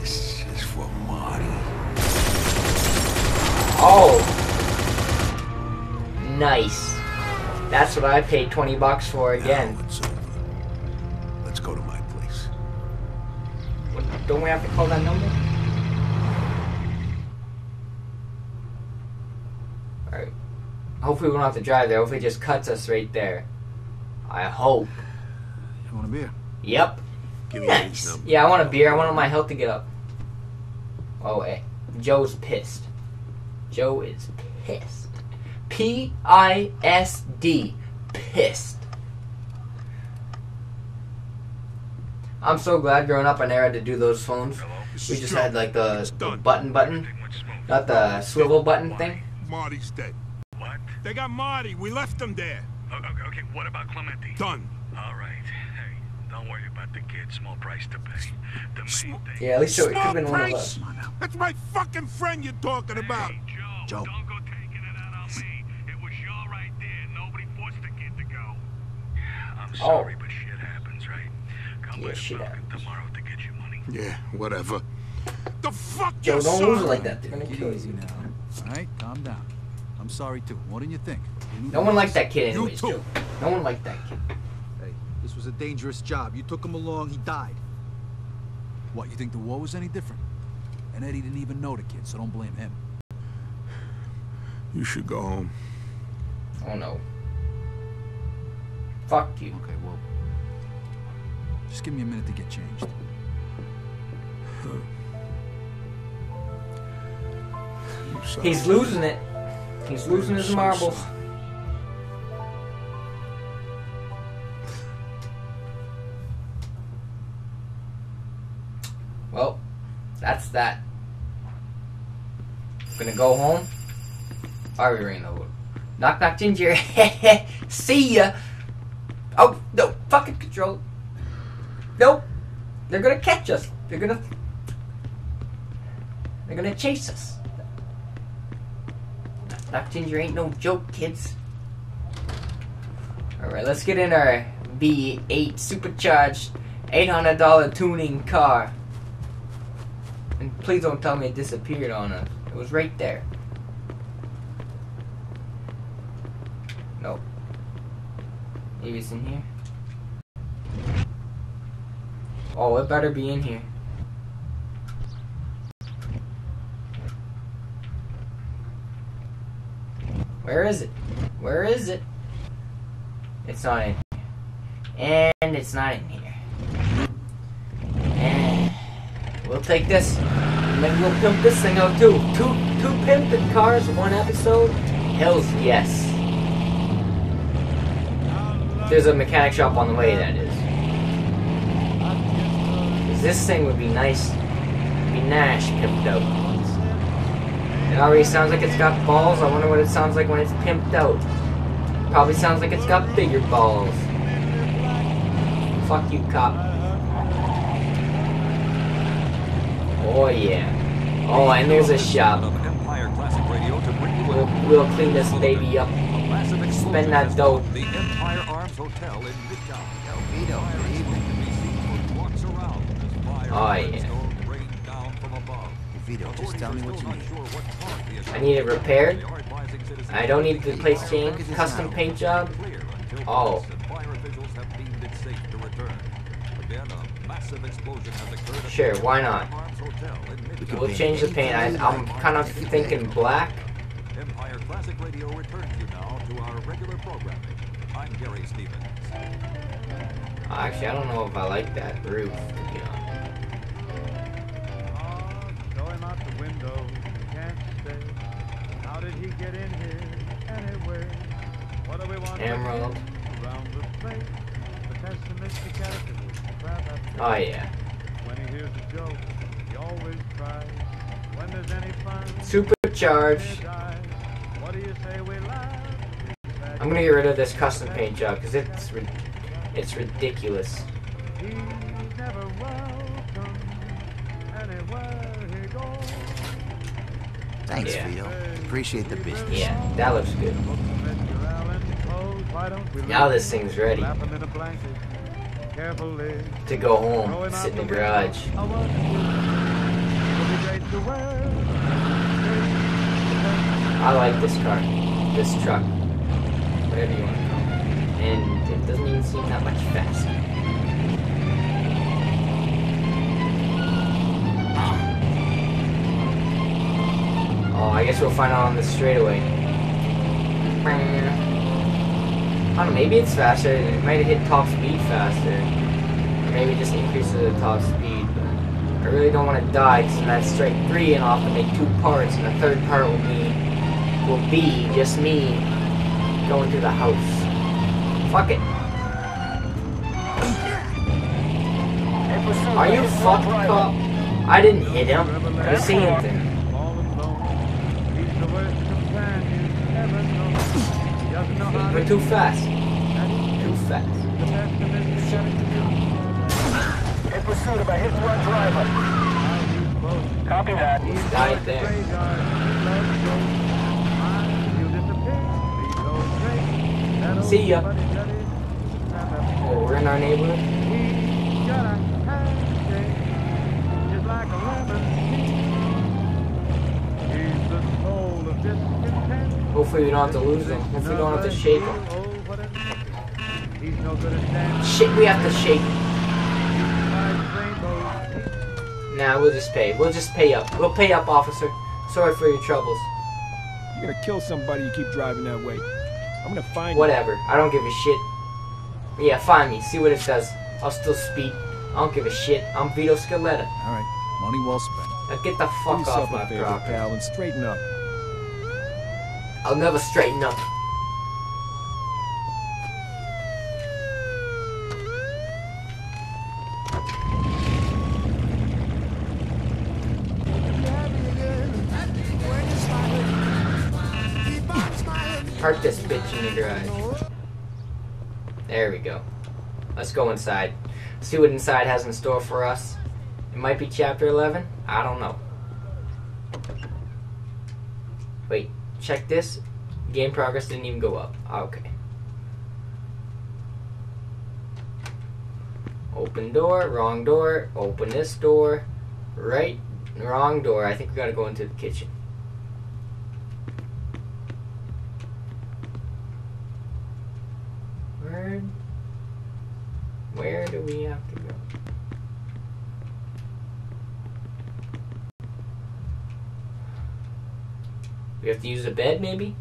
This is for Marty. oh. Nice. That's what I paid 20 bucks for again. Now it's over. Let's go to my place. What, don't we have to call that number? Alright. Hopefully we don't have to drive there. Hopefully it just cuts us right there. I hope. You want a beer? Yep. Give me Nice. these. Yeah, I want a beer. I want my health to get up. Oh, hey. Joe's pissed. Joe is pissed. P I S D. Pissed. I'm so glad growing up I never had to do those phones. We just had like the, It's the done. button button, not the swivel button thing. Marty's dead. What? They got Marty. We left him there. Okay, okay, what about Clemente? Done. All right. Hey, don't worry about the kid. Small price to pay. The main Sm- thing. Yeah, at least it could Small have been one of us. That's my fucking friend you're talking about. Hey, Joe, Joe. don't go taking it out on me. It was y'all right there. Nobody forced the kid to go. I'm oh. sorry, but shit happens, right? Come Oh. Yeah, shit happens. tomorrow to get your money. Yeah, whatever. The fuck Joe, you don't lose it like that. They're gonna Get kill easy you. now. All right, calm down. I'm sorry too. More than you think. No one liked that kid You anyways, too. Joe. No one liked that kid. Hey, this was a dangerous job. You took him along, he died. What, you think the war was any different? And Eddie didn't even know the kid, so don't blame him. You should go home. Oh no. Fuck you. Okay, well, just give me a minute to get changed. You He's losing it. He's losing his So marbles. That's that. Gonna go home. Already ring the wood. Knock knock ginger. See ya. Oh no, fucking control. Nope. They're gonna catch us. They're gonna. They're gonna chase us. Knock knock ginger ain't no joke, kids. All right, let's get in our B8 supercharged $800 tuning car. And please don't tell me it disappeared on us. It was right there. Nope. Maybe it's in here. Oh, it better be in here. Where is it? Where is it? It's not in here. And it's not in here. And we'll take this. And then we'll pimp this thing out too. Two two pimped cars, one episode? Hells yes. There's a mechanic shop on the way, that is. this thing would be nice. Be nice pimped out. It already sounds like it's got balls. I wonder what it sounds like when it's pimped out. Probably sounds like it's got bigger balls. Fuck you, cop. Oh yeah. Oh, and there's a shop. Empire Classic Radio to bring you We'll, we'll clean this baby up. Spend that dough. The Empire Arms Hotel in Midtown. Elvito, evening. Walks around as fire Oh, yeah. brimstone rain down from above. Vito, just tell me what you need. Sure what part the I need it repaired. They are advising citizens I don't need the place changed. Custom paint job. Oh. police and fire officials have deemed it safe to return. Again, a massive explosion has occurred Sure, why not? Empire Arms Hotel in Midtown. We'll change the paint. I, I'm kind of thinking black. Empire Classic Radio returns you now to our regular programming. I'm Gary Stevens. Actually, I don't know if I like that roof. To be honest. Oh, throw him out the window, can't stay. How did he get in here anyway? What do we want Emerald. around the place? The pessimistic attitude, crap after Oh yeah. When he hears a joke, he always cries. When there's any fun, Supercharged. What do you say we laugh? I'm gonna get rid of this custom paint job because it's ri- it's ridiculous. He's never welcome anywhere he goes. Thanks, Yeah. Vito. Appreciate the business. Yeah, that looks good. Mr. Allen clothes, why don't we Now this thing's ready to go home, sit in the garage. I like this car, this truck, whatever you want to call it. And it doesn't even seem that much faster. Ah. Oh, I guess we'll find out on the straightaway. I don't know, maybe it's faster. It might hit top speed faster. Or maybe just increase the top speed. But I really don't want to die because that's straight three and I'll have to make two parts and the third part will be will be just me going to the house. Fuck it. Are you fucking cop? I didn't hit him. I didn't see anything. We're too fast. Too fast. In pursuit of a hit and run driver. Copy that. Died there. See ya. Oh, we're in our neighborhood. Just like a lemon. He's the soul of discontent. Hopefully we don't have to lose them. Hopefully we don't have to shake them. He's no good at standing. Shit, we have to shake 'em. Nah, we'll just pay. We'll just pay up. We'll pay up, officer. Sorry for your troubles. You're gonna kill somebody you keep driving that way. I'm gonna find you. Whatever. I don't give a shit. Yeah, find me. See what it does. I'll still speed. I don't give a shit. I'm Vito Scaletta. All right, money well spent. Now get the fuck yourself off my favor, property. pal, and straighten up. I'll never straighten up. Park this bitch in the garage. There we go. Let's go inside. See what inside has in store for us. It might be chapter 11. I don't know. Wait, check this. Game progress didn't even go up. Ah, okay. Open door, wrong door, open this door, right, wrong door. I think we gotta go into the kitchen. Where, where do we have to go? We have to use a bed, maybe?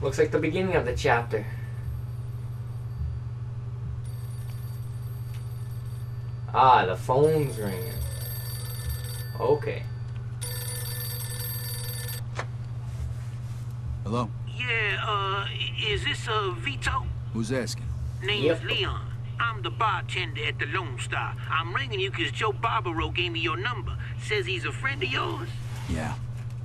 Looks like the beginning of the chapter. Ah, the phone's ringing. Okay. Hello? Yeah, uh, is this, uh, Vito? Who's asking? Name's Leon. I'm the bartender at the Lone Star. I'm ringing you 'cause Joe Barbaro gave me your number. Says he's a friend of yours. Yeah.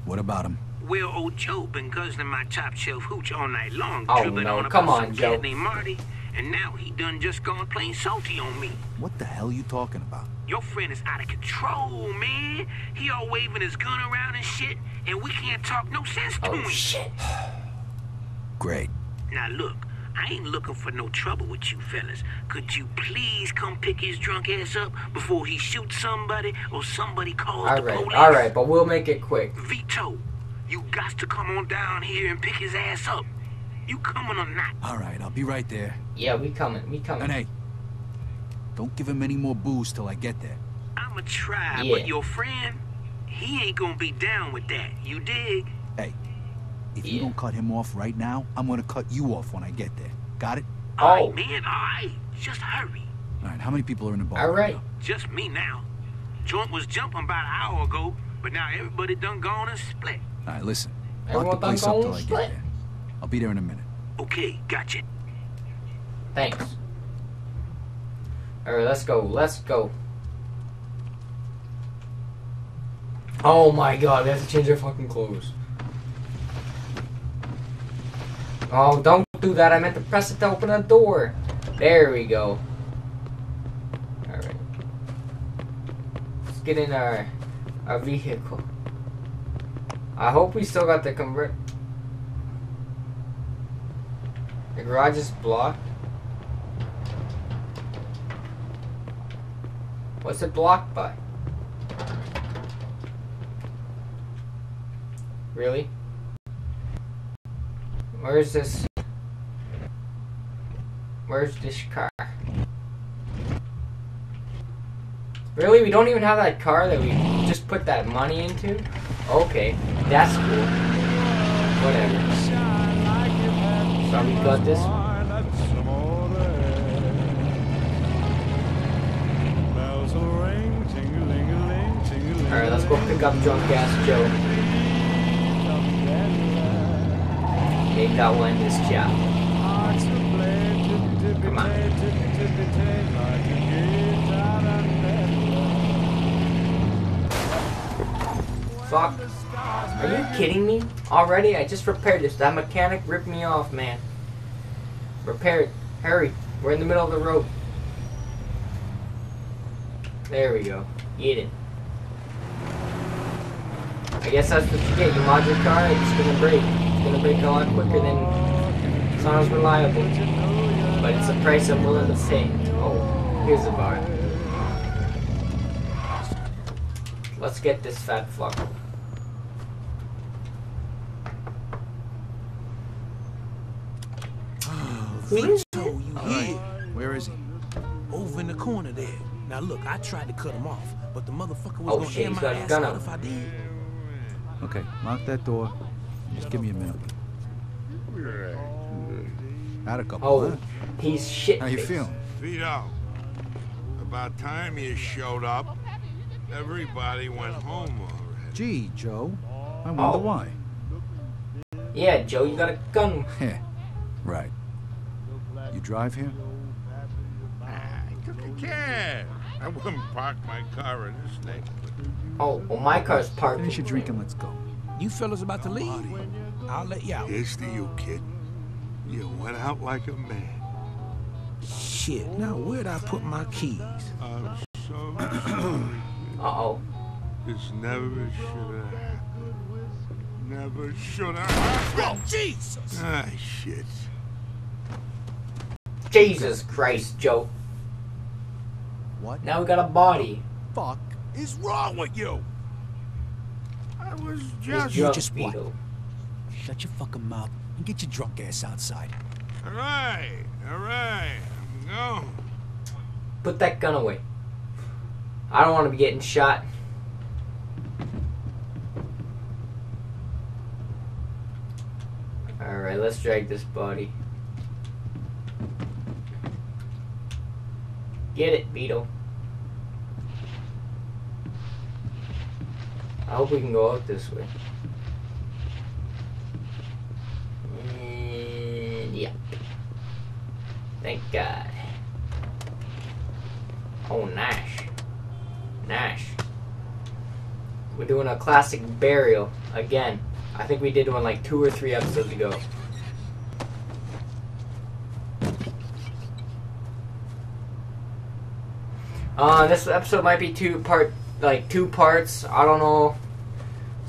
What about him? Well, old Joe been guzzling my top shelf hooch all night long, Oh, dribbling no, on about come on, some Joe. cat named Marty, and now he done just gone plain salty on me. What the hell you talking about? Your friend is out of control, man. He all waving his gun around and shit, and we can't talk no sense to Oh, him. shit. Great. Now look, I ain't looking for no trouble with you fellas. Could you please come pick his drunk ass up before he shoots somebody or somebody calls the Alright, police? alright, but we'll make it quick. Vito, you got to come on down here and pick his ass up. You coming or not? All right, I'll be right there. Yeah, we coming, we coming. And hey, don't give him any more booze till I get there. I'ma try, Yeah. but your friend, he ain't gonna be down with that. You dig? Hey, if you don't cut him off right now, I'm gonna cut you off when I get there. Got it? Oh. Alright, and I. Just hurry. All right, how many people are in the bar? Alright. Just me now. Joint was jumping about an hour ago, but now everybody done gone and split. All right, listen. Everyone Lock the place done up gone till I get split? there. I'll be there in a minute. Okay, gotcha. Thanks. Alright, let's go, let's go. Oh my god, they have to change their fucking clothes. Oh, don't do that. I meant to press it to open the door. There we go. Alright. Let's get in our, our vehicle. I hope we still got the convert. The garage is blocked. What's it blocked by? Really? Where's this? Where's this car? Really? We don't even have that car that we just put that money into? Okay, that's cool. Whatever. So we got this. Alright, let's go pick up drunk ass Joe. Will end this job. Come on. Fuck. Are you kidding me? Already? I just repaired this. That mechanic ripped me off, man. Repair it. Hurry. We're in the middle of the road. There we go. Get it. I guess that's what you get. You mod your car, it's gonna break. It's gonna break a lot quicker than it's not as reliable. But it's a price I'm willing to pay. Oh, here's the bar. Let's get this fat fuck. Oh, Vito, oh, you here? Where is he? Over in the corner there. Now look, I tried to cut him off, but the motherfucker was Oh, gonna shit, air my ass gun out out. if I did. Okay, lock that door. Just give me a minute. Had a couple, Oh, huh? he's shit. How you feeling? Vito, about time you showed up. Everybody went home already. Gee, Joe. I oh. wonder Oh. why. Yeah, Joe, you got a gun. Heh. right. You drive here? Ah, I took a cab. I wouldn't park my car in this neighborhood. Oh, well, my car's parked. Finish your drink and let's go. You fellas about to leave? I'll let you out. Here's to you, kid. You went out like a man. Shit, now where'd I put my keys? I'm so sorry. Uh-oh. This never should have happened. Never should have happened. Oh, Jesus! Ah, shit. Jesus Christ, Joe. What? Now we got a body. Fuck. is wrong with you? I was He's just... drunk, just what? Shut your fucking mouth and get your drunk ass outside. All right, all right. I'm going. Put that gun away. I don't want to be getting shot. Alright, let's drag this body. Get it, Vito. I hope we can go out this way. And yeah. Thank God. Oh, Nash. Nash. We're doing a classic burial again. I think we did one like two or three episodes ago. Uh, this episode might be two part, like two parts. I don't know.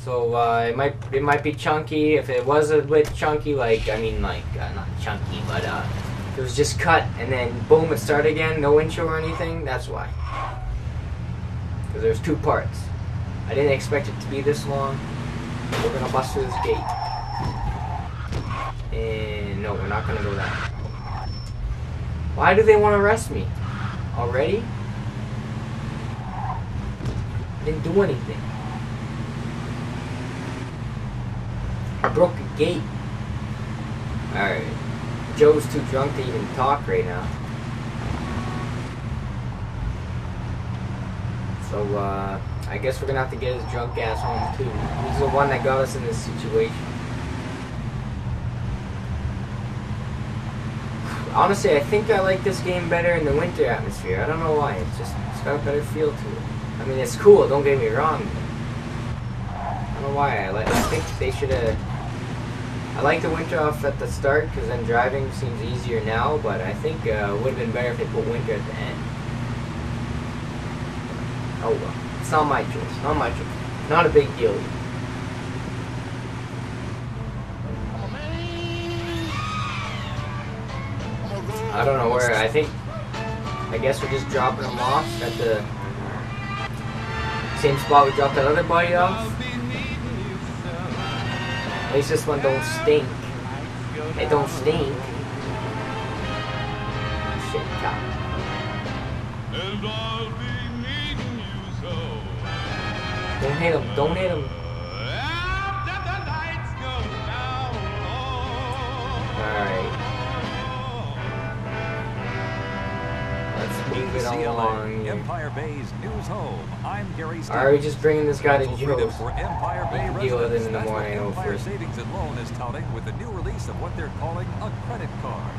So uh, it might it might be chunky. If it was a bit chunky, like I mean, like uh, not chunky, but uh, it was just cut and then boom, it started again. No intro or anything. That's why. Because there's two parts. I didn't expect it to be this long. We're gonna bust through this gate. And no, we're not gonna go that. Why do they want to arrest me? Already? Didn't do anything. I broke a gate. Alright. Joe's too drunk to even talk right now. So, uh, I guess we're gonna have to get his drunk ass home too. He's the one that got us in this situation. Honestly, I think I like this game better in the winter atmosphere. I don't know why. It's just, it's got a better feel to it. I mean, it's cool, don't get me wrong. I don't know why. I, like, I think they should have I like the winter off at the start because then driving seems easier now, but I think uh, it would have been better if they put winter at the end. Oh well. It's not my choice. Not my choice. Not a big deal. I don't know where. I think. I guess we're just dropping them off at the same spot we dropped that other body off. At least this one don't stink. It don't stink. Shit, God. Don't hit him. Don't hit him. Alright. Let's move it along. Empire Bay's news home. I'm Gary Stevens. Are we just bringing this guy to Joe's? for Empire Bay deal with it residents. in the That's what morning, Empire. Savings and Loan is touting with the new release of what they're calling a credit card.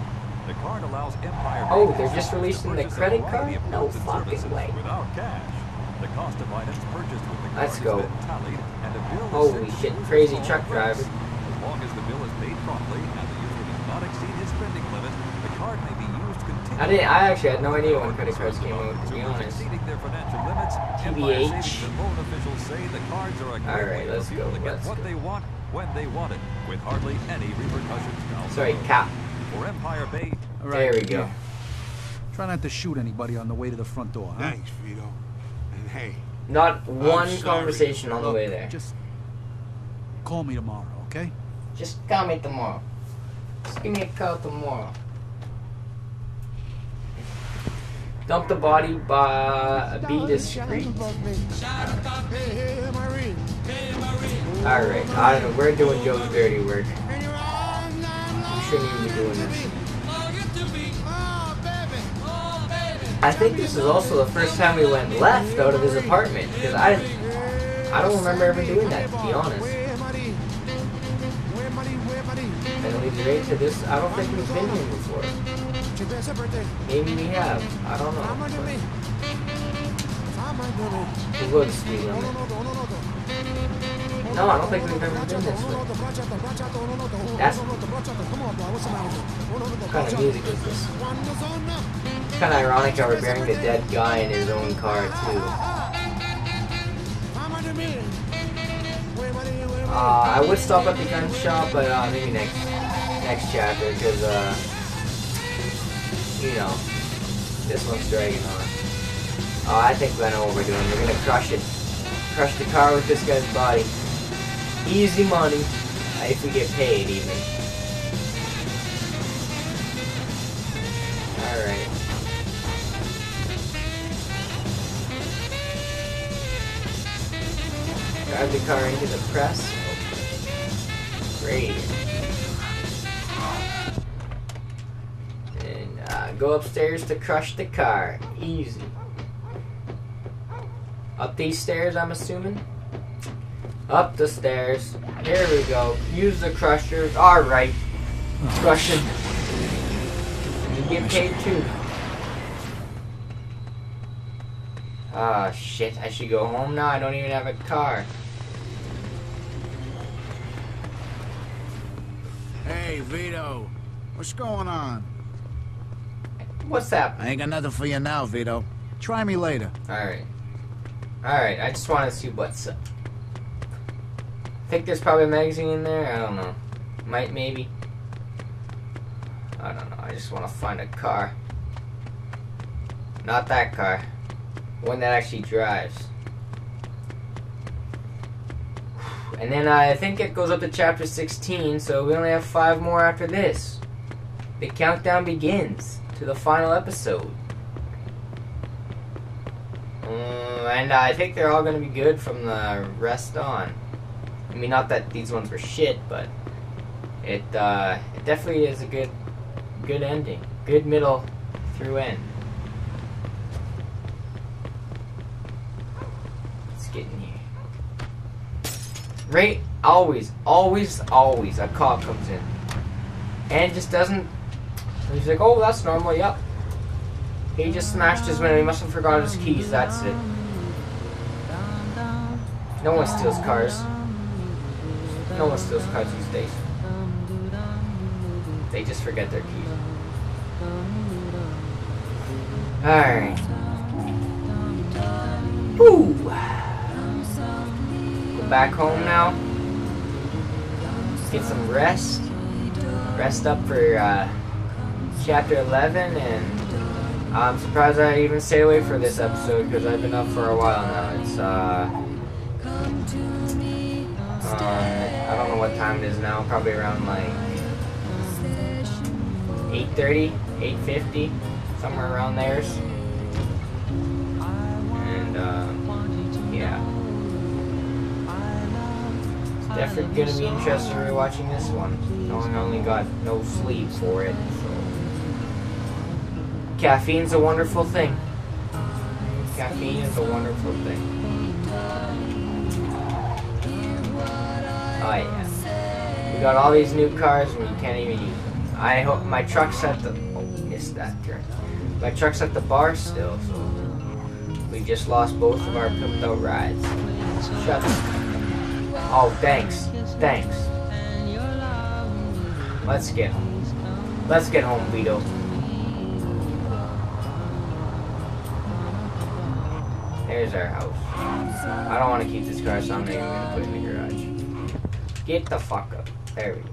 The card allows Empire oh, Bay Oh, they're just releasing the credit card? No fucking way. Without cash. The cost of items purchased with the card Let's has go. been tallied, and a bill is Holy shit, crazy truck driver. As long as the bill is paid promptly and the user does not exceed his spending limit, the card may be used continuously. I didn't. I actually had no idea when credit cards came out. To be honest. Exceeding their financial limits, Empire TBH. Savings and Loan officials say the cards are a great Alright, let's go, let's what go. they want when they want it, with hardly any repercussions. Now, Sorry, Cap. For Empire Bay, All right, There we go. here. Try not to shoot anybody on the way to the front door, huh? Thanks, Vito. And hey, Not one conversation on the way there. Just call me tomorrow, okay? Just call me tomorrow. Just give me a call tomorrow. Dump the body by be discreet. Alright, I don't know. We're doing Joe's dirty work. We shouldn't even be doing this. I think this is also the first time we went left out of his apartment because I. I don't remember ever doing that to be honest. And leads right to this. I don't think we've been here before. Maybe we have. I don't know. But we'll go to speed limit. No, I don't think we've ever been this way. That's what kind of music is this? Kind of ironic how we're burying the dead guy in his own car too. Uh, I would stop at the gun shop, but uh, maybe next next chapter because uh, you know this one's dragging on. Oh, I think I know what we're doing. We're gonna crush it, crush the car with this guy's body. Easy money, uh, if we get paid even. All right. Drive the car into the press. Great. Go upstairs to crush the car. Easy. Up these stairs, I'm assuming. Up the stairs. Here we go. Use the crushers. Alright. Crushing. You get paid too. Ah, shit. I should go home now. I don't even have a car. Hey, Vito. What's going on? What's that? I ain't got nothing for you now, Vito. Try me later. Alright. Alright, I just want to see what's up. I think there's probably a magazine in there. I don't know. Might, maybe. I don't know. I just want to find a car. Not that car. One that actually drives. And then I think it goes up to chapter 16, so we only have five more after this. The countdown begins to the final episode. Mm, and I think they're all going to be good from the rest on. I mean, not that these ones were shit, but it uh, it definitely is a good good ending, good middle through end. Let's get in here. Right, always, always, always a cop comes in and just doesn't. He's like, oh, that's normal. Yep. He just smashed his window. He must have forgot his keys. That's it. No one steals cars. No one steals cars these days. They just forget their keys. Alright. Woo! Go back home now. Get some rest. Rest up for uh, chapter 11 and I'm surprised I even stayed away for this episode because I've been up for a while now. It's uh, um, I don't know what time it is now. Probably around like 8:30, 8:50, somewhere around there. And uh, yeah, it's definitely gonna be interesting rewatching this one. Knowing I only got no sleep for it. Caffeine's a wonderful thing. Caffeine is a wonderful thing. Oh yeah. We got all these new cars and we can't even use them. I hope my truck's at the oh missed that turn. My truck's at the bar still, so we just lost both of our pimped out rides. Shut up. Oh thanks. Thanks. Let's get home. Let's get home, Vito. There's our house. I don't want to keep this car, so I'm going to put it in the garage. Get the fuck up. There we go.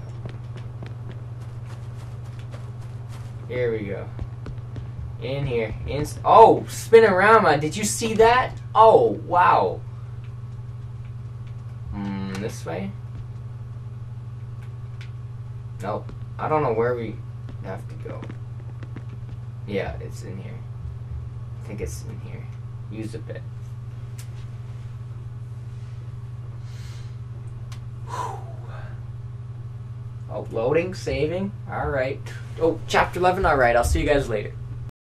Here we go. In here. In oh, Spinorama. Did you see that? Oh, wow. Hmm, this way? Nope. I don't know where we have to go. Yeah, it's in here. I think it's in here. Use a bit. Oh, loading, saving. All right. Oh, chapter 11. All right. I'll see you guys later.